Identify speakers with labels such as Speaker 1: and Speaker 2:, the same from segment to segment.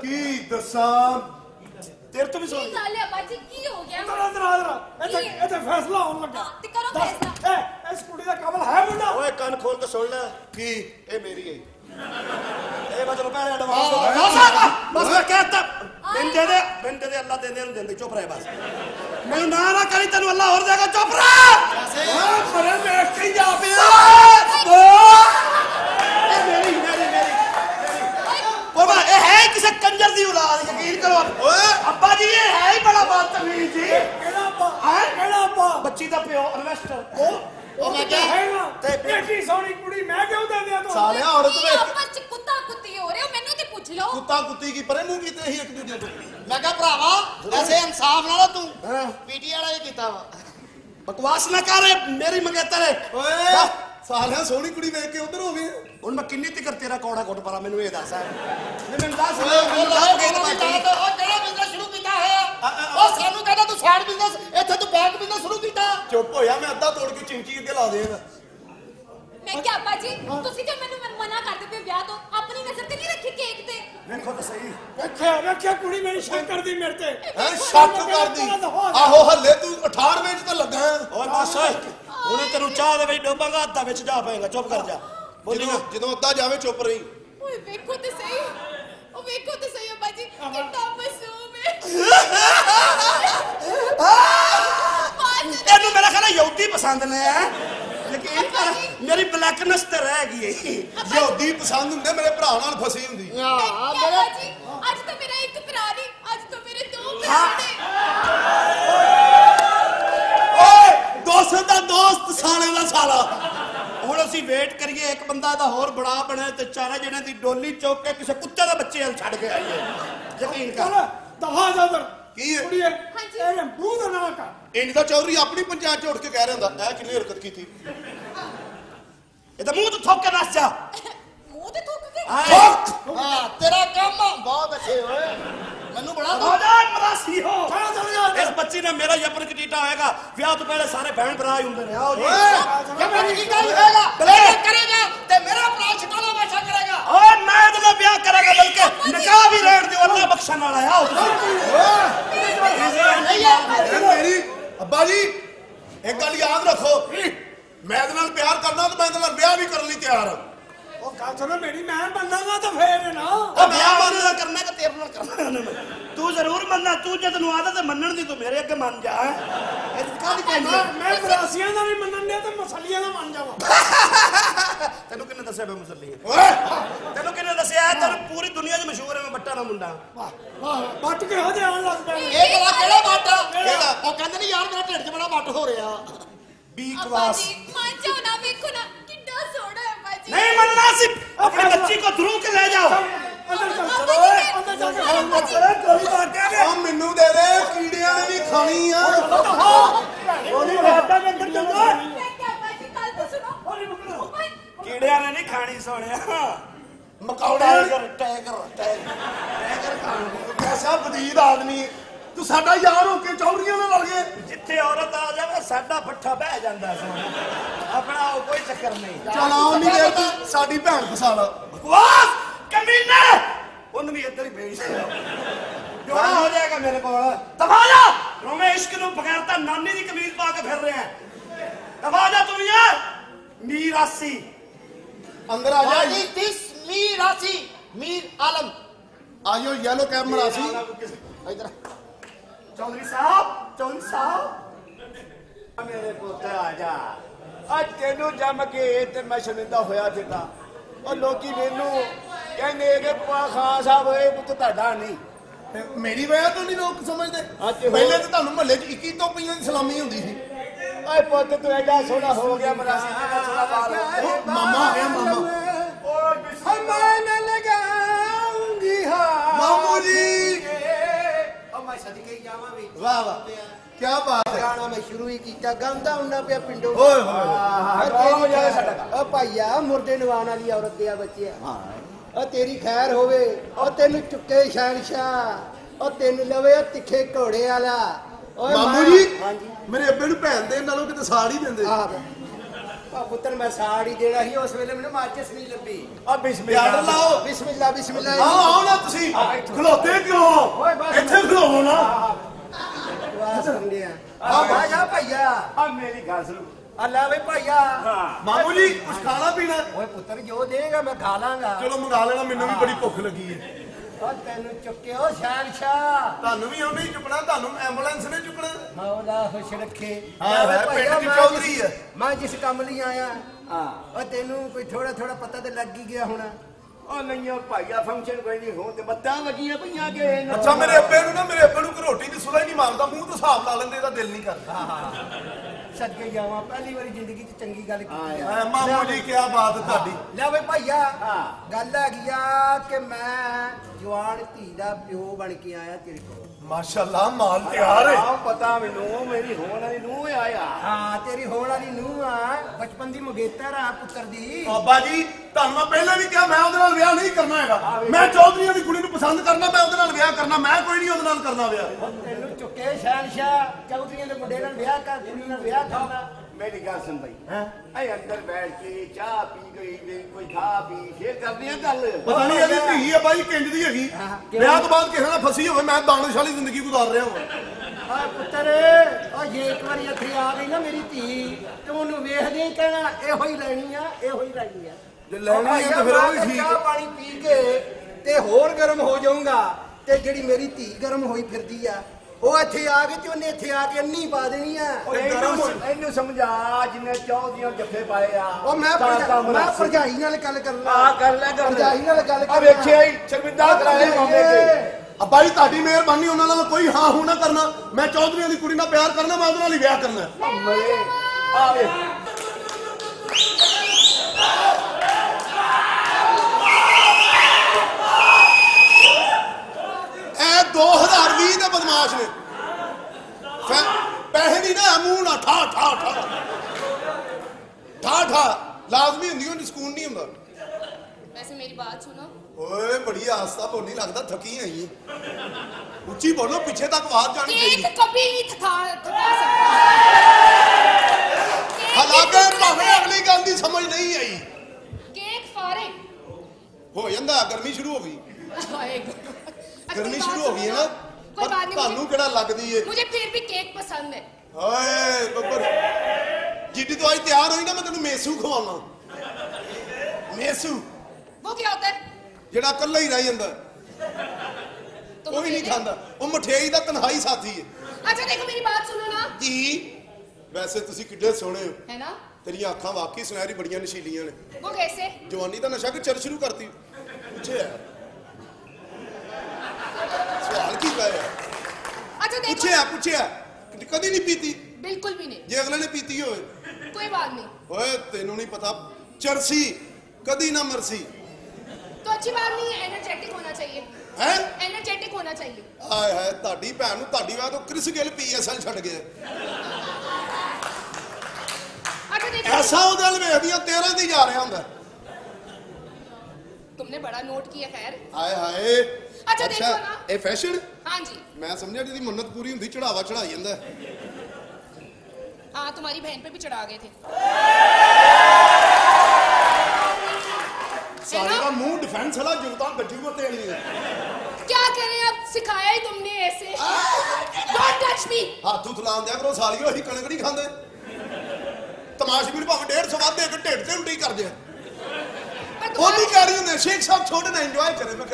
Speaker 1: ਕੀ ਦੱਸਾਂ? ਤੇਰੇ ਤੋਂ ਵੀ
Speaker 2: ਕੀ ਗੱਲ ਹੈ ਬਾਜੀ? ਕੀ ਹੋ ਗਿਆ?
Speaker 3: ਤਰਾ ਤਰਾ ਤਰਾ ਇੱਥੇ
Speaker 2: ਕੀ?
Speaker 3: ਇੱਥੇ ਫੈਸਲਾ ਹੋਣ ਲੱਗਾ।
Speaker 2: ਹਾਂ, ਤੇ ਕਰੋ
Speaker 3: ਦੱਸ,
Speaker 2: ਫੈਸਲਾ।
Speaker 3: ਇਹ ਇਸ ਕੁੜੀ ਦਾ ਕਮਲ ਹੈ ਮੁੰਡਾ
Speaker 1: ਓਏ ਕੰਨ ਖੋਲ ਕੇ ਸੁਣ ਲੈ। ਕੀ? ਇਹ ਮੇਰੀ ਹੈ ਇਹ ਮੈਂ ਤੈਨੂੰ ਪਹਿਲੇ ਐਡਵਾਂਸ ਬਸ ਬਸ ਮੈਂ ਕਹਿਤਾ ਬਿੰਦੇ ਦੇ ਬਿੰਦੇ ਦੇ ਅੱਲਾ ਦਿੰਦੇ ਨੂੰ ਦਿੰਦੇ ਚੁੱਪ ਰਹਿ ਬਸ। ਮੈਨੂੰ ਨਾ ਨਾ ਕਰੀ ਤੈਨੂੰ ਅੱਲਾ ਹੋਰ ਦੇਗਾ। ਚੁੱਪ ਰਹਿ।
Speaker 3: ਹਾਂ ਮਰੇ ਮੈਂ ਕਹੀ ਜਾ ਪਿਆ
Speaker 1: ਇਹ ਮੇਰੀ ਮੇਰੀ ਮੇਰੀ ਬਾਬਾ ਇਹ ਹੈ ਕਿਸੇ ਕੰਜਰ ਦੀ ਔਲਾਦ ਯਕੀਨ ਕਰੋ। ਓਏ। ਅੱਬਾ ਜੀ ਇਹ ਹੈ ਹੀ ਬੜਾ ਬਦਤਮੀਜ਼ ਜੀ।
Speaker 3: ਕਿਹੜਾ ਪਾ ਹੈ? ਕਿਹੜਾ ਪਾ
Speaker 1: ਬੱਚੀ ਦਾ ਪਿਓ ਇਨਵੈਸਟਰ
Speaker 3: ਉਹ ਉਹ
Speaker 4: ਮੈਂ
Speaker 3: ਕਿਹਾ ਹੈਗਾ
Speaker 1: ਤੇ-
Speaker 3: ਤੇ ਐਡੀ ਸੋਹਣੀ ਕੁੜੀ ਮੈਂ ਕਿਉਂ ਦੇ ਦਿਆਂ ਤੁਹਾਨੂੰ?
Speaker 1: ਸਾਲਿਆ ਔਰਤ
Speaker 2: ਕੀ
Speaker 1: ਵੇਖ
Speaker 2: ਆਪਸ ਚ ਕੁੱਤਾ ਕੁੱਤੀ ਹੋ ਰਹੇ ਹੋ ਮੈਨੂੰ ਤੇ ਪੁੱਛ ਲਓ।
Speaker 1: ਕੁੱਤਾ ਕੁੱਤੀ ਕੀ ਪਰੇ ਮੂੰਹ ਕੀਤੇ ਸੀ ਇੱਕ ਦੂਜੇ ਤੋਂ?
Speaker 4: ਮੈਂ ਕਿਹਾ ਭਰਾਵਾ ਐਸੇ ਇਨਸਾਫ ਨਾਲ ਤੂੰ।
Speaker 1: ਹਾਂ।
Speaker 4: ਪੀਟੀ ਵਾਲਾ ਇਹ ਕੀਤਾ ਵਾ।
Speaker 1: ਬਕਵਾਸ ਨਾ ਕਰ ਮੇਰੀ ਮੰਗੇਤਰ
Speaker 5: ਓਏ। ਸਾਲਿਆ ਸੋਹਣੀ ਕੁੜੀ ਵੇਖ ਕੇ ਉਧਰ ਹੋ ਗਏ।
Speaker 1: ਹੁਣ ਮੈਂ ਕਿੰਨੀ ਤਿਕਰ ਤੇਰਾ ਕੌੜਾ ਕੋਟ ਪਾਲਾ ਮੈਨੂੰ ਇਹ ਦੱਸ ਨਹੀਂ ਮੈਨੂੰ ਦੱਸ ਮੈਨੂੰ
Speaker 4: ਉਹ
Speaker 1: ਦੱਸ ਕੇ
Speaker 4: ਉਹ ਜਿਹੜਾ ਬਿਜ਼ਨਸ ਸ਼ੁਰੂ ਕੀਤਾ ਹੈ ਉਹ ਸਾਨੂੰ ਕਹਿੰਦਾ ਤੂੰ ਸਾਈਡ ਬਿਜ਼ਨਸ ਇੱਥੇ ਤੂੰ ਬੈਂਕ ਬਿਜ਼ਨਸ ਸ਼ੁਰੂ ਕੀਤਾ।
Speaker 5: ਚੁੱਪ ਹੋਇਆ ਮੈਂ ਅੱਧਾ ਤੋੜ ਕੇ ਚਿੰਚੀ ਅੱਗੇ ਲਾ ਦੇਗਾ।
Speaker 2: ਮੈਂ ਕਿਹਾ ਬਾਜੀ ਤੁਸੀਂ ਤੇ ਮੈਨੂੰ ਮਨ- ਮਨਾ ਕਰਦੇ ਪਏ ਵਿਆਹ ਤੋਂ? ਆਪਣੀ ਨਜ਼ਰ ਤੇ ਨਹੀਂ ਰੱਖੀ ਕੇਕ ਤੇ?
Speaker 1: ਵੇਖੋ ਤਾਂ ਸਹੀ।
Speaker 3: ਵੇਖਿਆ ਵੇਖਿਆ ਕੁੜੀ ਮੇਰੀ ਸ਼ੱਕ ਕਰਦੀ ਮੇਰੇ ਤੇ।
Speaker 5: ਹੈ ਸ਼ੱਕ ਕਰਦੀ। ਆਹੋ ਹੱਲੇ ਤੂੰ 18ਵੇਂ ਚ ਤਾਂ ਲੱਗਾ। ਹੈ।
Speaker 1: ਓਏ ਬਸ ਹੁਣੇ ਤੈਨੂੰ ਚਾਹ ਦੇ ਵਿੱਚ ਡੋਬਾਂਗਾ ਅੱਧਾ ਵਿੱਚ ਜਾ ਪਾਏਗਾ ਚੁੱਪ ਕਰ ਜਾ। ਬੋਲੀ ਨਾ।
Speaker 5: ਜਦੋਂ ਜਦੋਂ ਅੱਧਾ ਜਾਵੇ ਚੁੱਪ ਰਹੀ।
Speaker 2: ਓਏ ਵੇਖੋ ਤੇ ਸਹੀ। ਉਹ ਵੇਖੋ ਤੇ ਸਹੀ ਬਾਜੀ ਕਿੰਨਾ ਮਾਸੂਮ ਹੈ।
Speaker 1: ਤੈਨੂੰ ਮੇਰਾ ਖਿਆਲ ਹੈ ਯਹੂਦੀ ਪਸੰਦ ਨੇ ਲੇਕਿਨ ਮੇਰੀ ਬਲੈਕਨੈਸ ਤੇ ਰਹਿ ਗਈ
Speaker 5: ਯਹੂਦੀ ਪਸੰਦ ਹੁੰਦੇ ਮੇਰੇ ਭਰਾ ਨਾਲ ਫਸੀ ਹੁੰਦੀ।
Speaker 4: ਹਾਂ
Speaker 2: ਕਿਆ
Speaker 4: ਮੇਰੇ
Speaker 2: ਅੱਜ ਤਾਂ ਮੇਰਾ ਇੱਕ ਭਰਾ ਨਹੀਂ ਅੱਜ ਤਾਂ ਮੇਰੇ ਦੋ ਭਰਾ ਨੇ।
Speaker 1: ਦੋਸਤ ਦਾ ਸਾਲੇ ਦਾ ਸਾਲਾ। ਹੁਣ ਅਸੀਂ ਵੇਟ ਕਰੀਏ ਇੱਕ ਬੰਦਾ ਦਾ ਹੋਰ ਬੜਾ ਬਣੇ ਤੇ ਚਾਰੇ ਜਣੇ ਦੀ ਡੋਲੀ ਚੁੱਕ ਕੇ ਕਿਸੇ ਕੁੱਤੇ ਦੇ ਬੱਚੇ ਵੱਲ ਛੱਡ ਕੇ ਆਈਏ। ਯਕੀਨ ਕਰ।
Speaker 3: ਦਫਾ ਜਾ ਉਧਰ।
Speaker 5: ਕੀ ਹੈ?
Speaker 3: ਕੁੜੀਏ
Speaker 2: ਹਾਂਜੀ।
Speaker 3: ਇਹ ਮੂੰਹ ਦਾ ਨਾ ਕਰ।
Speaker 5: ਇੰਨੀ ਤਾਂ ਚੌਧਰੀ ਆਪਣੀ ਪੰਚਾਇਤ ਚ ਉੱਠ ਕੇ ਕਹਿ ਰਿਹਾ ਹੁੰਦਾ ਇਹ ਕਿੰਨੀ ਹਰਕਤ ਕੀਤੀ?
Speaker 1: ਇਹ ਤਾਂ ਮੂੰਹ ਤੋਂ ਥੁੱਕ ਕੇ ਨੱਸ ਜਾ।
Speaker 2: ਮੂੰਹ ਤੇ ਥੁੱਕ ਕੇ?
Speaker 1: ਆਏ।
Speaker 4: ਹਾਂ ਤੇਰਾ ਕੰਮ ਬਹੁਤ ਅੱਛੇ ਹੋਏ। ਮੈਨੂੰ ਬੜਾ ਦੁੱਖ
Speaker 1: ਰਾਜਾ ਮਰਾਸੀ ਹੋ
Speaker 3: ਚਲ ਚਲ ਜਾ
Speaker 1: ਇਸ ਬੱਚੀ ਨੇ ਮੇਰਾ ਯਪਨ ਕਟੀਟਾ ਹੋਏਗਾ ਵਿਆਹ ਤੋਂ ਪਹਿਲੇ ਸਾਰੇ ਭੈਣ ਭਰਾ ਹੀ ਹੁੰਦੇ ਨੇ ਆਓ ਜੀ
Speaker 4: ਜਬ ਤੱਕ ਕੀ ਗੱਲ ਹੋਏਗਾ ਬਲੇ ਕਰੇਗਾ ਤੇ ਮੇਰਾ ਭਰਾ ਛਟਾਲਾ ਵਾਸ਼ਾ ਕਰੇਗਾ
Speaker 1: ਓਏ ਮੈਂ ਇਹਦੇ ਵਿਆਹ ਕਰਾਂਗਾ ਬਲਕਿ ਨਿਕਾਹ ਵੀ ਰੇੜ ਦਿਓ ਅੱਲਾ ਬਖਸ਼ਣ ਵਾਲਾ ਆ ਆਓ
Speaker 5: ਇਹ ਮੇਰੀ ਅੱਬਾ ਜੀ ਇੱਕ ਗੱਲ ਯਾਦ ਰੱਖੋ ਮੈਂ ਇਹਦੇ ਨਾਲ ਪਿਆਰ ਕਰਨਾ ਤੇ ਮੈਂ ਇਹਦੇ ਨਾਲ ਵਿਆਹ ਵੀ ਕਰਨ ਲਈ ਤਿਆਰ ਹਾਂ
Speaker 3: ਉਹ ਗੱਲ ਸੁਣ ਮੇਰੀ ਮੈਂ ਬੰਦਾਂਗਾ ਤਾਂ ਫੇਰ ਨਾ।
Speaker 1: ਉਹ ਵਿਆਹ ਮੰਨਣਾ ਕਰਨਾ ਕਿ ਤੇਰੇ ਨਾਲ ਕਰਨਾ ਮੈਂ। ਤੂੰ ਜ਼ਰੂਰ ਮੰਨਣਾ ਤੂੰ ਜੇ ਤੈਨੂੰ ਆਦਤ ਹੈ ਮੰਨਣ ਦੀ ਤੂੰ ਮੇਰੇ ਅੱਗੇ ਮੰਨ ਜਾ ਹੈਂ। ਇਹਦੀ ਕਾਹਦੀ
Speaker 3: ਮੈਂ
Speaker 1: ਕਹਿੰਦੀ
Speaker 3: ਮੈਂ ਬਰਾਸੀਆਂ ਦਾ ਵੀ ਮੰਨਣ ਡਿਆ ਤੇ ਮਸਲੀਆਂ ਦਾ ਮੰਨ ਜਾਵਾਂ।
Speaker 1: ਤੈਨੂੰ ਕਿੰਨੇ ਦੱਸਿਆ ਮੈਂ ਮੁਸੱਲੀ?
Speaker 5: ਓਏ!
Speaker 1: ਤੈਨੂੰ ਕਿੰਨੇ ਦੱਸਿਆ? ਤੈਨੂੰ ਪੂਰੀ ਦੁਨੀਆ 'ਚ ਮਸ਼ਹੂਰ ਹੈ ਮੈਂ ਬੱਟਾ ਦਾ ਮੁੰਡਾ।
Speaker 3: ਵਾਹ ਵਾਹ ਬੱਟ ਕੇ ਹੋ ਜਾਣ ਲੱਗ ਪਿਆ।
Speaker 4: ਇਹ ਬੜਾ ਕਿਹੜਾ ਬਾਟਾ
Speaker 5: ਕਿਹੜਾ?
Speaker 4: ਉਹ ਕਹਿੰਦੇ ਨਹੀਂ ਯਾਰ ਮੇਰਾ ਢਿੱਡ 'ਚ ਬੜਾ ਵੱਟ ਹੋ ਰਿਹਾ।
Speaker 1: ਬੀ ਕਲਾਸ
Speaker 2: ਜਾਓ ਨਾ ਵੇਖੋ ਨਾ। ਕਿੰਨਾ ਸੋਹਣਾ ਹੈ ਬਾਜੀ
Speaker 1: ਨਹੀਂ ਮੰਨਣਾ ਸੀ अपनी बच्ची को ध्रुव के ले जाओ
Speaker 3: ਅੰਦਰ ਚੱਲ ਚਲੋ ਓਏ ਅੰਦਰ ਚੱਲ ਕੇ ਖਾਣ ਲੱਗ ਪਿਆ ਗੋਲੀ ਮਾਰ ਕੇ
Speaker 5: ਉਹ ਮੈਨੂੰ ਦੇ ਦੇ ਕੀੜਿਆਂ ਨੇ ਵੀ ਖਾਣੀ ਆ
Speaker 3: ਗੋਲੀ ਮਾਰਦਾ ਮੈਂ ਅੰਦਰ ਚੱਲ ਜਾ
Speaker 2: ਮੈਂ ਕਿਹਾ ਬਾਜੀ ਕੱਲ ਤੋਂ ਸੁਣੋ
Speaker 3: ਹੋਲੀ ਮੁਕਰਾ
Speaker 2: ਓਏ
Speaker 1: ਕੀੜਿਆਂ ਨੇ ਨਹੀਂ ਖਾਣੀ ਸੋਹਣਿਆ
Speaker 5: ਮਕੌੜਿਆਂ ਨੇ
Speaker 1: ਟਾਈਗਰ ਟਾਈਗਰ ਟਾਈਗਰ ਟਾਈਗਰ ਖਾਣਗੇ
Speaker 5: ਕੈਸਾ ਬਦੀਦ ਆਦਮੀ ਹੈ। ਤੂੰ ਸਾਡਾ ਯਾਰ ਹੋ ਕੇ ਚੌਧਰੀਆਂ ਨਾਲ ਲੜ ਗਏ।
Speaker 1: ਜਿੱਥੇ ਔਰਤ ਆ ਜਾਵੇ ਸਾਡਾ ਪੱਠਾ ਬਹਿ ਜਾਂਦਾ ਸੋਹਣਾ ਆਪਣਾ ਉਹ ਕੋਈ ਚੱਕਰ ਨਹੀਂ।
Speaker 5: ਚਲ ਆਉਂ ਨਹੀਂ ਦੇ ਤੂੰ ਸਾਡੀ ਭੈਣ ਫਸਾ ਲਾ
Speaker 1: ਬਕਵਾਸ! ਕਮੀਨੇ! ਉਹਨੂੰ ਵੀ ਇੱਧਰ ਹੀ ਭੇਜ ਦੇ। ਜੋੜਾ ਹੋ ਜਾਏਗਾ ਮੇਰੇ ਕੋਲ। ਦਫਾ ਜਾ! ਰੋਵੇਂ ਇਸ਼ਕ ਨੂੰ ਬਗੈਰ ਤਾਂ ਨਾਨੀ ਦੀ ਕਮੀਜ਼ ਪਾ ਕੇ ਫਿਰ ਰਿਹਾ। ਦਫਾ ਜਾ ਤੂੰ ਯਾਰ ਮੀਰਾਸੀ
Speaker 5: ਅੰਦਰ ਆ ਜਾ।
Speaker 4: ਬਾਜੀ ਤਿਸ ਮੀਰ ਰਾਸੀ ਮੀਰ ਆਲਮ।
Speaker 5: ਆਇਓ ਯੈਲੋ ਕੈਬ ਮਰਾਸੀ
Speaker 4: ਇਧਰ
Speaker 1: ਚੌਧਰੀ ਸਾਹਿਬ ਚੌਧਰੀ ਸਾਹਿਬ।
Speaker 6: ਮੇਰੇ ਪੁੱਤ ਆ ਜਾ ਅੱਜ ਤੈਨੂੰ ਜੰਮ ਕੇ ਤੇ ਮੈਂ ਸ਼ਰਮਿੰਦਾ ਹੋਇਆ ਫਿਰਦਾ। ਉਹ ਲੋਕੀ ਮੈਨੂੰ ਕਹਿੰਦੇ ਕਿ ਪਵਾ ਖਾਨ ਸਾਹਿਬ ਇਹ ਪੁੱਤ ਤੁਹਾਡਾ ਨਹੀਂ।
Speaker 5: ਤੇ ਮੇਰੀ ਵਜ੍ਹਾ ਤੋਂ ਨਹੀਂ ਲੋਕ ਸਮਝਦੇ? ਪਹਿਲੇ ਤਾਂ ਤੁਹਾਨੂੰ ਮਹੱਲੇ 'ਚ 21 ਤੋਪੀਆਂ ਦੀ ਸਲਾਮੀ ਹੁੰਦੀ ਸੀ।
Speaker 6: ਓਏ ਪੁੱਤ ਤੂੰ ਐਡਾ ਸੋਹਣਾ ਹੋ ਗਿਆ ਮਰਾਸੀ ਤੇ ਸੋਹਣਾ ਬਾਲ।
Speaker 5: ਮਾਮਾ ਆ ਗਿਆ ਮਾਮਾ।
Speaker 6: ਓਏ ਬਿਸਮਿਲ੍ਲਾ
Speaker 5: ਵਾਹ ਵਾਹ ਕੀ ਬਾਤ ਹੈ।
Speaker 7: ਗਾਣਾ ਮੈਂ ਸ਼ੁਰੂ ਹੀ ਕੀਤਾ ਗਾਉਂਦਾ ਹੁੰਨਾ ਪਿਆ ਪਿੰਡੋਂ।
Speaker 5: ਓਏ ਹੋਏ
Speaker 6: ਗਾਓ ਜਾ ਸਾਡਾ।
Speaker 7: ਉਹ ਭਾਈਆ ਮੁਰਦੇ ਨਵਾਣ ਵਾਲੀ ਔਰਤ ਦੇ ਆ ਬੱਚੇ ਹਾਂ। ਉਹ ਤੇਰੀ ਖੈਰ ਹੋਵੇ ਉਹ ਤੈਨੂੰ ਚੁੱਕੇ ਸ਼ਹਿਨशाह ਉਹ ਤੈਨੂੰ ਲਵੇ ਉਹ ਤਿੱਖੇ ਘੋੜੇ ਵਾਲਾ। ਓਏ
Speaker 5: ਮਾਮੂ ਜੀ
Speaker 7: ਹਾਂਜੀ।
Speaker 5: ਮੇਰੇ ਅੱਬੇ ਨੂੰ ਭੈਣ ਦੇ ਨਾਲੋਂ ਕਿਤੇ ਸਾੜ ਹੀ ਦਿੰਦੇ।
Speaker 7: ਆਹ ਆ ਪੁੱਤਰ ਮੈਂ ਸਾੜ ਹੀ ਦੇਣਾ ਸੀ ਉਸ ਵੇਲੇ ਮੈਨੂੰ ਮਾਚਿਸ ਨਹੀਂ ਲੱਭੀ।
Speaker 6: ਆ ਬਿਸਮਿਲ੍ਲਾ।
Speaker 5: ਆਰਡਰ ਲਾਓ।
Speaker 7: ਬਿਸਮਿਲ੍ਲਾ ਬਿਸਮਿਲ੍ਲਾ।
Speaker 5: ਆਓ ਆਓ ਨਾ ਤੁਸੀਂ। ਖਲੋਤੇ ਕਿਉਂ
Speaker 7: ਓਏ ਬਸ।
Speaker 5: ਇੱਥੇ ਖਲੋਵੋ ਨਾ।
Speaker 7: ਵਾਹ ਸੁਣਿਆ ਆ ਭਾਈਆ ਭਈਆ।
Speaker 6: ਆ ਮੇਰੀ ਗੱਲ ਸੁਣ।
Speaker 7: ਅੱਲਾ ਵੇ ਭਈਆ।
Speaker 5: ਮਾਮੂ ਜੀ ਕੁਝ ਖਾਣਾ ਪੀਣਾ?
Speaker 7: ਓਏ ਪੁੱਤਰ ਜੋ ਦੇਗਾ ਮੈਂ ਖਾ ਲਾਂਗਾ।
Speaker 5: ਚਲੋ ਮੰਗਾ ਲੈਣਾ ਮੈਨੂੰ ਵੀ ਬੜੀ ਭੁੱਖ ਲੱਗੀ ਹੈ।
Speaker 7: ਓ ਤੈਨੂੰ ਚੁੱਕਿਓ ਸ਼ਹਿਨशाह
Speaker 5: ਤੁਹਾਨੂੰ ਵੀ ਉਹਨੇ ਹੀ ਚੁੱਕਣਾ ਤੁਹਾਨੂੰ ਐਂਬੂਲੈਂਸ ਨੇ ਚੁੱਕਣਾ।
Speaker 7: ਮੌਲਾ ਖੁਸ਼ ਰੱਖੇ।
Speaker 5: ਹਾਂ, ਪਿੰਡ
Speaker 7: ਮੈਂ
Speaker 5: ਚੌਧਰੀ
Speaker 7: ਜਿਸ-
Speaker 5: ਹੈ।
Speaker 7: ਮੈਂ ਜਿਸ ਕੰਮ ਲਈ ਆਇਆ।
Speaker 6: ਹਾਂ।
Speaker 7: ਓ ਤੈਨੂੰ ਕੋਈ ਥੋੜਾ ਥੋੜਾ ਪਤਾ ਤੇ ਲੱਗ ਹੀ ਗਿਆ ਹੋਣਾ।
Speaker 6: ਉਹ ਨਹੀਂ ਉਹ ਭਾਈਆ ਫੰਕਸ਼ਨ ਕੋਈ ਨਹੀਂ ਹੋ ਤੇ ਬੱਤਾਂ ਵਗੀਆਂ ਪਈਆਂ ਕਿ
Speaker 5: ਅੱਛਾ ਮੇਰੇ ਅੱਬੇ ਨੂੰ ਨਾ ਮੇਰੇ ਅੱਬੇ ਨੂੰ ਰੋਟੀ ਦੀ ਸੁਲਾ ਹੀ ਨਹੀਂ ਮੰਗਦਾ ਮੂੰਹ ਤੋਂ ਹਿਸਾਬ ਲਾ ਲੈਂਦੇ ਇਹਦਾ ਦਿਲ ਨਹੀਂ ਕਰਦਾ।
Speaker 7: ਸਦਕੇ ਜਾਵਾਂ ਪਹਿਲੀ ਵਾਰੀ ਜ਼ਿੰਦਗੀ 'ਚ ਚੰਗੀ ਗੱਲ ਕੀਤੀ ਆ।
Speaker 5: ਮਾਮੂ ਜੀ ਕੀ ਬਾਤ ਹੈ। ਤੁਹਾਡੀ।
Speaker 7: ਲੈ ਵੇ ਭਾਈਆ
Speaker 6: ਹਾਂ।
Speaker 7: ਗੱਲ ਹੈਗੀ ਆ ਕਿ ਮੈਂ ਜਵਾਨ ਧੀ ਦਾ ਪਿਓ ਬਣ ਕੇ ਆਇਆ ਤੇਰੇ ਕੋਲ।
Speaker 5: ਮਾਸ਼ਾਅੱਲਾ ਮਾਲ ਤਿਆਰ ਹੈ
Speaker 6: ਆਹ ਪਤਾ ਮੈਨੂੰ ਮੇਰੀ ਹੋਣ ਵਾਲੀ ਨੂੰ ਆਇਆ।
Speaker 7: ਹਾਂ ਤੇਰੀ ਹੋਣ ਵਾਲੀ ਨੂੰਹ ਆ ਬਚਪਨ ਦੀ ਮੁਗੇਤਰ ਆ ਪੁੱਤਰ ਦੀ।
Speaker 5: ਬਾਬਾ ਜੀ ਤੁਹਾਨੂੰ ਮੈਂ ਪਹਿਲਾਂ ਵੀ ਕਿਹਾ ਮੈਂ ਉਹਦੇ ਨਾਲ ਵਿਆਹ ਨਹੀਂ ਕਰਨਾ ਹੈਗਾ। ਮੈਂ ਚੌਧਰੀਆਂ ਦੀ ਕੁੜੀ ਨੂੰ ਪਸੰਦ ਕਰਨਾ ਮੈਂ ਉਹਦੇ ਨਾਲ ਵਿਆਹ ਕਰਨਾ ਮੈਂ ਕੋਈ ਨਹੀਂ ਉਹਦੇ ਨਾਲ ਕਰਨਾ ਵਿਆਹ।
Speaker 7: ਤੈਨੂੰ ਚੁੱਕੇ ਸ਼ਹਿਨशाह ਚੌਧਰੀਆਂ ਦੇ ਮੁੰਡੇ ਨਾਲ ਵਿਆਹ ਕਰ ਕੁੜੀ ਨਾਲ ਵਿਆਹ ਕਰਨਾ
Speaker 6: ਮੇਰੀ ਗੱਲ ਸੁਣ ਬਈ।
Speaker 7: ਹਾਂ?
Speaker 6: ਐ ਅੰਦਰ ਬੈਠ ਕੇ ਚਾਹ ਪੀ ਗਈ ਵੀ ਕੋਈ ਖਾ ਪੀ ਫੇਰ ਕਰਨੀ ਆ ਗੱਲ।
Speaker 5: ਪਤਾ ਨਹੀਂ ਇਹਦੀ ਧੀ ਹੈ ਬਾਈ ਕਿੰਜ ਦੀ ਹੈਗੀ। ਵਿਆਹ ਤੋਂ ਬਾਅਦ ਕਿਸੇ ਨਾਲ ਫਸੀ ਹੋਵੇ ਮੈਂ ਦਾਨਿਸ਼ ਵਾਲੀ ਜ਼ਿੰਦਗੀ ਗੁਜ਼ਾਰ ਰਿਹਾ ਹਾਂ
Speaker 7: ਆ ਪੁੱਤਰ ਉਹ ਜੇ ਇੱਕ ਵਾਰੀ ਇੱਥੇ ਆ ਗਈ ਨਾ ਮੇਰੀ ਧੀ ਤੇ ਉਹਨੂੰ ਵੇਖਦੇ ਹੀ ਕਹਿਣਾ ਇਹੋ ਹੀ ਲੈਣੀ ਆ ਇਹੋ ਹੀ ਲੈਣੀ ਆ।
Speaker 5: ਜੇ ਲੈਣੀ ਆ ਤਾਂ ਫਿਰ ਉਹ ਵੀ ਠੀਕ
Speaker 7: ਚਾਹ
Speaker 5: ਹੈ
Speaker 7: ਪਾਣੀ ਪੀ ਕੇ ਤੇ ਹੋਰ ਗਰਮ ਹੋ ਜਾਊਂਗਾ ਤੇ ਜਿਹੜੀ ਮੇਰੀ ਧੀ ਗਰਮ ਹੋਈ ਫਿਰਦੀ ਆ ਉਹ ਇੱਥੇ ਆ ਕੇ ਤੇ ਉਹਨੇ ਇੱਥੇ ਆ ਕੇ ਅੰਨੀ ਪਾ ਦੇਣੀ ਆ।
Speaker 6: ਇਹਨੂੰ ਸਮਝਾ ਜਿੰਨੇ ਚੌਧਰੀਆਂ ਜੱਫੇ ਪਾਏ ਆ।
Speaker 7: ਉਹ ਮੈਂ
Speaker 6: ਤਾਂ
Speaker 7: ਮੈਂ। ਭਰਜਾਈ ਨਾਲ ਗੱਲ ਕਰਨਾ
Speaker 6: ਆ ਕਰ ਲੈ ਗੱਲ।
Speaker 7: ਭਰਜਾਈ ਨਾਲ ਗੱਲ
Speaker 6: ਆ
Speaker 7: ਕਰਨਾ
Speaker 6: ਵੇਖਿਆ ਹੀ ਸ਼ਰਮਿੰਦਾ ਕਰਾਏ ਮਾਮੇ ਕੇ
Speaker 5: ਅੱਬਾ ਜੀ ਤੁਹਾਡੀ ਮਿਹਰਬਾਨੀ ਉਹਨਾਂ ਨਾਲ ਕੋਈ ਹਾਂ ਹੂੰ ਨਾ ਕਰਨਾ। ਮੈਂ ਚੌਧਰੀਆਂ ਦੀ ਕੁੜੀ ਨਾਲ ਪਿਆਰ ਕਰਨਾ ਮੈਂ ਉਹਦੇ ਨਾਲ ਹੀ ਵਿਆਹ ਕਰਨਾ।
Speaker 6: ਆ ਵੇ
Speaker 5: ਇਹ 2020 ਦੇ ਬਦਮਾਸ਼ ਨੇ। ਪੈਸੇ ਨਹੀਂ ਨਾ ਮੂੰਹ ਨਾ ਠਾ ਠਾ ਠਾ। ਠਾ ਠਾ। ਲਾਜ਼ਮੀ ਹੁੰਦੀ ਉਹਨੂੰ ਸਕੂਨ ਨਹੀਂ ਹੁੰਦਾ।
Speaker 2: ਵੈਸੇ ਮੇਰੀ ਬਾਤ ਸੁਣੋ।
Speaker 5: ਓਏ ਬੜੀ ਆਸਤਾ ਬੋਲੀ ਲੱਗਦਾ ਥਕੀ ਆਈ ਉੱਚੀ ਬੋਲੋ ਪਿੱਛੇ ਤੱਕ ਆਵਾਜ਼ ਜਾਣੀ ਚਾਹੀਦੀ।
Speaker 2: ਇੱਕ ਕਭੀ ਨਹੀਂ ਥਕਾ ਥਕਾ ਸਕਦਾ।
Speaker 5: ਹਾਲਾਂਕਿ ਭਾਵੇਂ ਅਗਲੀ ਗੱਲ ਦੀ ਸਮਝ ਨਹੀਂ ਆਈ।
Speaker 2: ਕੇਕ ਫਾਰੇ।
Speaker 5: ਹੋ ਜਾਂਦਾ ਗਰਮੀ ਸ਼ੁਰੂ ਹੋ ਗਈ।
Speaker 2: आएगा। अच्छा,
Speaker 5: ਗਰਮੀ
Speaker 2: कोई
Speaker 5: ਸ਼ੁਰੂ
Speaker 2: बात
Speaker 5: ਹੋ ਗਈ ਹੈ
Speaker 2: सुनो
Speaker 5: ਨਾ
Speaker 2: कोई
Speaker 5: ਪਰ
Speaker 2: बात नहीं
Speaker 5: ਤੁਹਾਨੂੰ
Speaker 2: मुझे-
Speaker 5: ਕਿਹੜਾ ਲੱਗਦੀ ਏ
Speaker 2: मुझे फिर भी केक पसंद है
Speaker 5: ਓਏ ਬੱਬਰ ਜਿੱਡੀ ਦਵਾਈ ਤਿਆਰ ਹੋਈ ਨਾ ਮੈਂ ਤੈਨੂੰ ਮੇਸੂ ਖਵਾਉਣਾ ਮੇਸੂ
Speaker 2: वो क्या होता है
Speaker 5: ਜਿਹੜਾ ਇਕੱਲਾ ਹੀ ਰਹਿ ਜਾਂਦਾ
Speaker 2: तो
Speaker 5: ਉਹ ਵੀ ਨਹੀਂ
Speaker 2: मुझे-
Speaker 5: ਖਾਂਦਾ ਉਹ ਮਠਿਆਈ ਦਾ ਤਨਹਾਈ ਸਾਥੀ ਹੈ
Speaker 2: अच्छा देखो मेरी बात सुनो ना
Speaker 5: ਜੀ ਵੈਸੇ ਤੁਸੀਂ ਕਿੱਡੇ ਸੋਹਣੇ ਹੋ
Speaker 2: है ना
Speaker 5: ਤੇਰੀਆਂ ਅੱਖਾਂ ਵਾਕਈ ਸੁਨਹਿਰੀ ਬੜੀਆਂ ਨਸ਼ੀਲੀਆਂ ਨੇ
Speaker 2: वो कैसे
Speaker 5: ਜਵਾਨੀ ਦਾ ਨਸ਼ਾ ਕਿ ਚਰ ਸ਼ੁਰੂ ਕਰਤੀ ਪੁੱਛਿਆ ਪੁੱਛਿਆ ਪੁੱਛਿਆ ਕਦੀ ਨਹੀਂ ਪੀਤੀ
Speaker 2: बिल्कुल भी नहीं
Speaker 5: ਜੇ ਅਗਲੇ ਨੇ ਪੀਤੀ ਹੋਵੇ
Speaker 2: कोई बात नहीं
Speaker 5: ਓਏ ਤੈਨੂੰ ਨਹੀਂ ਪਤਾ ਚਰਸੀ ਕਦੀ ਨਾ ਮਰਸੀ
Speaker 2: तो अच्छी बात नहीं है एनर्जेटिक होना चाहिए
Speaker 5: ਹੈ
Speaker 2: एनर्जेटिक होना चाहिए
Speaker 5: ਆਏ ਹਾਏ ਤੁਹਾਡੀ ਭੈਣ ਨੂੰ ਤੁਹਾਡੀ ਵਾਰ ਤੋਂ ਕ੍ਰਿਸ ਗਿੱਲ ਪੀਐਸਐਲ ਛੱਡ ਗਿਆ
Speaker 2: अच्छा देखो
Speaker 5: ਐਸਾ ਉਹਦੇ ਨਾਲ ਵੇਖਦੀਆਂ 13 ਦੀ ਜਾ ਰਿਹਾ ਹੁੰਦਾ
Speaker 2: तुमने बड़ा नोट किया खैर
Speaker 5: ਆਏ ਹਾਏ
Speaker 2: ਅੱਛਾ, ਦੇਖੋ ਨਾ।
Speaker 5: ਇਹ ਫੈਸ਼ਨ
Speaker 2: हाँ जी
Speaker 5: ਮੈਂ ਸਮਝਿਆ ਜਿਹਦੀ ਮੰਨਤ ਪੂਰੀ ਹੁੰਦੀ ਚੜਾਵਾ ਚੜਾਈ ਜਾਂਦਾ
Speaker 2: हाँ तुम्हारी बहन पे भी चढ़ा गए थे
Speaker 5: ਸਾਰੇ ਦਾ ਮੂੰਹ ਡਿਫੈਂਸ ਵਾਲਾ ਜੁਗਤਾਂ ਗੱਜੂ ਤੇ ਵਾਲੀ ਹੈ
Speaker 2: क्या करें अब सिखाया ही तुमने ऐसे डोंट टच मी
Speaker 5: ਹੱਥ ਉਥਲਾਣ ਦਿਆ ਕਰੋ ਸਾਲੀਓ ਅਸੀਂ ਕਣਕ ਨਹੀਂ ਖਾਂਦੇ ਤਮਾਸ਼ਬੀਰ ਭਾਵੇਂ 150 ਵੱਧ ਦੇ ਕੇ ਢਿੱਡ ਤੇ ਉਲਟੀ ਕਰ ਦਿਆ
Speaker 2: मैं
Speaker 5: ਉਹ ਨਹੀਂ
Speaker 2: तुम्हारे
Speaker 5: ਕਹਿ ਰਹੀ ਹੁੰਦੇ ਸ਼ੇਖ ਸਾਹਿਬ ਛੋਟੇ ਨਾ ਇੰਜੋਏ ਕਰੇ ਮੈਂ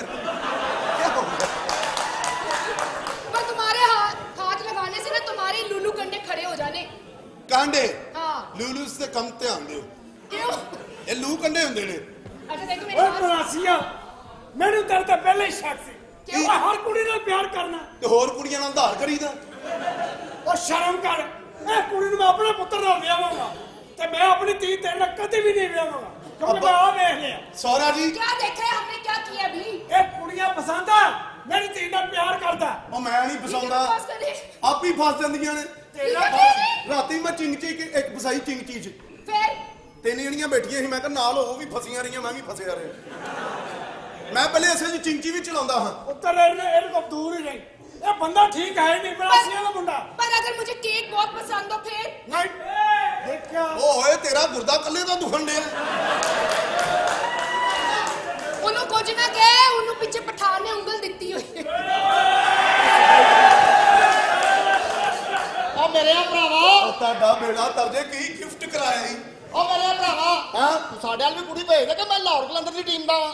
Speaker 5: ਕਾਂਡੇ
Speaker 2: हाँ
Speaker 5: ਲੂਲੂਸ ਤੇ ਕੰਮ ਧਿਆਨ ਦਿਓ
Speaker 2: क्यों
Speaker 5: ਇਹ ਲੂ ਕੰਡੇ ਹੁੰਦੇ ਨੇ
Speaker 2: अच्छा देखो मेरी
Speaker 3: ਓਏ
Speaker 2: बात
Speaker 3: ਮਰਾਸੀਆ ਮੈਨੂੰ ਤੇਰੇ ਤੇ ਪਹਿਲੇ ਹੀ ਸ਼ੱਕ ਸੀ
Speaker 2: ਕਿਉਂ?
Speaker 3: ਓਏ ਹਰ ਕੁੜੀ ਨਾਲ ਪਿਆਰ ਕਰਨਾ
Speaker 5: ਤੇ ਹੋਰ ਕੁੜੀਆਂ ਨਾਲ ਧਾਰ ਕਰੀਦਾ
Speaker 3: ਉਹ ਸ਼ਰਮ ਕਰ ਇਹ ਕੁੜੀ ਨੂੰ ਮੈਂ ਆਪਣੇ ਪੁੱਤਰ ਨਾਲ ਵਿਆਹਾਂਗਾ ਤੇ ਮੈਂ ਆਪਣੀ ਧੀ ਤੇਰੇ ਨਾਲ ਕਦੇ ਵੀ ਨਹੀਂ ਵਿਆਹਾਂਗਾ ਕਿਉਂਕਿ ਮੈਂ ਆ ਵੇਖ ਲਿਆ
Speaker 5: ਸੌਰਾ ਜੀ
Speaker 2: क्या देखा है हमने क्या किया अभी
Speaker 3: ਇਹ ਕੁੜੀਆਂ ਪਸੰਦ ਆ ਮੇਰੀ ਧੀ ਨਾਲ ਪਿਆਰ ਕਰਦਾ।
Speaker 5: ਉਹ ਮੈਂ ਨਹੀਂ ਫਸਾਉਂਦਾ। ਆਪ ਹੀ ਫਸ ਜਾਂਦੀਆਂ ਨੇ।
Speaker 2: ਤੇਰਾ
Speaker 5: ਰਾਤੀ ਮੈਂ ਚਿੰਗ ਚੀ ਇੱਕ ਫਸਾਈ ਚਿੰਗ ਚੀਜ਼।
Speaker 2: ਫਿਰ?
Speaker 5: ਤਿੰਨ ਜਿਹੜੀਆਂ ਬੈਠੀਆਂ ਸੀ ਮੈਂ ਕਿਹਾ ਨਾਲ ਉਹ ਵੀ ਫਸੀਆਂ ਰਹੀਆਂ ਮੈਂ ਵੀ ਫਸਿਆ ਰਿਹਾ। ਮੈਂ ਪਹਿਲੇ ਅਸੇ ਜੀ ਚਿੰਚੀ ਵੀ ਚਲਾਉਂਦਾ ਹਾਂ।
Speaker 3: ਉੱਤਰ ਇਹਨੂੰ ਕੋ ਦੂਰ ਹੀ ਰਹੀ ਇਹ ਬੰਦਾ ਠੀਕ ਹੈ ਨਹੀਂ ਬੜਾ ਸਿਆ ਦਾ ਮੁੰਡਾ।
Speaker 2: ਪਰ ਅਗਰ ਮੈਨੂੰ ਕੇਕ ਬਹੁਤ ਪਸੰਦ ਹੋ ਫਿਰ?
Speaker 3: ਨਹੀਂ। ਦੇਖਿਆ
Speaker 5: ਉਹ ਤੇਰਾ ਗੁਰਦਾ ਕੱਲੇ ਦਾ
Speaker 4: ਦੁਖੰਡੇ
Speaker 5: ਦੇ ਤੁਹਾਡਾ ਬੇੜਾ ਤਰਜੇ ਕੀ ਗਿਫਟ ਕਰਾਇਆ ਸੀ
Speaker 4: ਉਹ ਮੇਰੇ ਭਰਾਵਾ
Speaker 7: ਹਾਂ?
Speaker 4: ਤੂੰ ਸਾਡੇ ਵਾਲ ਵੀ ਕੁੜੀ ਭੇਜ ਦੇ ਕਿ ਮੈਂ ਲਾਹੌਰ ਕਲੰਦਰ ਦੀ ਟੀਮ ਦਾ ਵਾਂ?